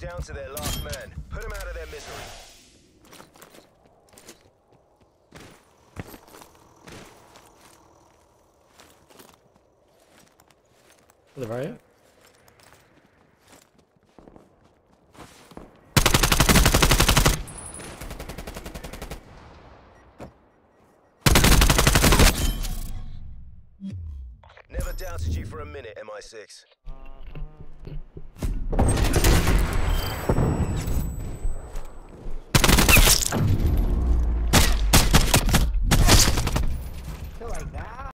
down to their last man. Put them out of their misery. To the right. Never doubted you for a minute, MI6. like that.